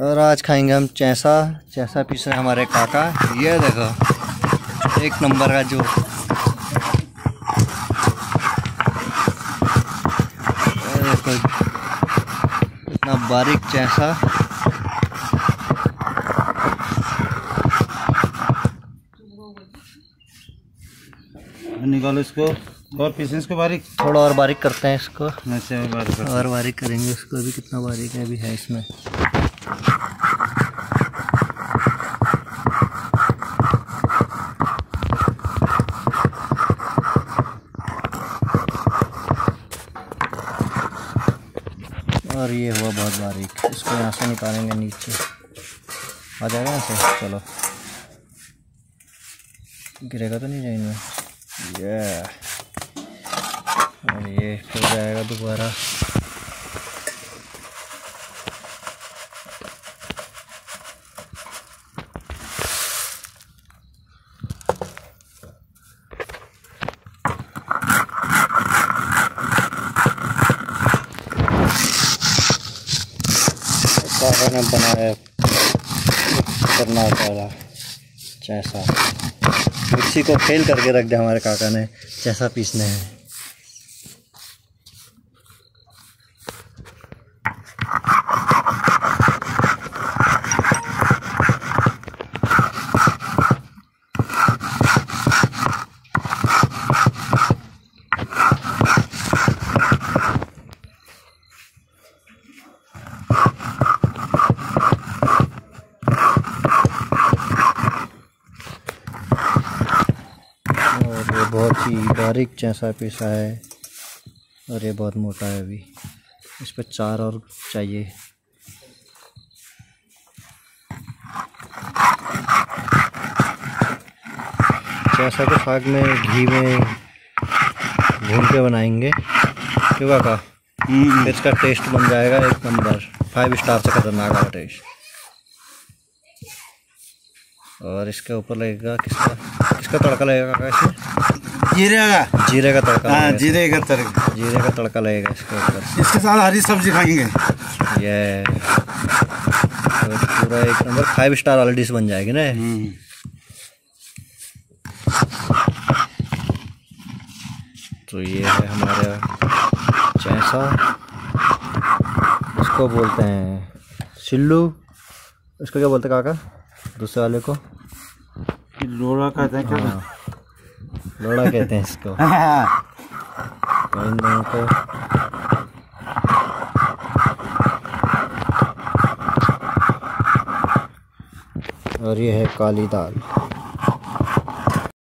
और आज खाएँगे हम चैसा चैसा पीस रहे हमारे काका। ये देखो एक नंबर का जो। देखो इतना बारीक चैसा। निकालो इसको और पीसें इसको बारीक। थोड़ा और बारीक करते हैं इसको। और बारीक करेंगे इसको अभी कितना बारीक है अभी है इसमें। और ये हुआ बहुत बारीक। इसको यहाँ से निकालेंगे नीचे। आ जाएगा यहाँ से? चलो। गिरेगा तो नहीं जाएँगे ये और ये फिर जाएगा दोबारा। काका ने बनाया। करना वाला जैसा। मिक्सी को फेल करके रख दिया हमारे काका ने। जैसा पीसने हैं। बहुत ही बारीक जैसा पीसा है और ये बहुत मोटा है अभी। इस पर चार और चाहिए। जैसा कि साग में घी में भून के बनाएँगे। क्यों काका? फिर इसका टेस्ट बन जाएगा एक नंबर। फाइव स्टार से खतरनाक वाला टेस्ट और इसके ऊपर लगेगा किसका? किसका तड़का लगेगा जीरे का जीरे का तड़का हाँ। जीरे का तड़का जीरे का तड़का लगेगा इसके ऊपर इसके साथ हरी सब्ज़ी खाएँगे ये तो पूरा एक नंबर फाइव स्टार वाली डिश बन जाएगी ना। तो ये है हमारा चैसा इसको बोलते हैं सिल्लू इसको क्या बोलते हैं काका दूसरे वाले को लोड़ा कहते हैं क्या? हाँ। लोड़ा कहते हैं इसको। तो इन दोनों को और ये है काली दाल।